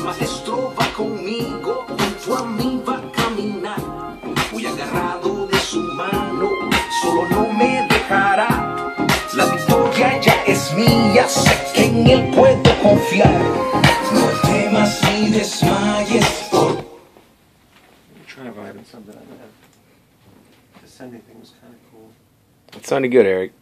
El maestro va conmigo, junto a mí va a caminar. Muy agarrado de su mano, solo no me dejará. La victoria ya es mía, sé que en él puedo confiar. No temas ni desmayes por trying to something. I thing was kind of cool. It sounded good, Eric.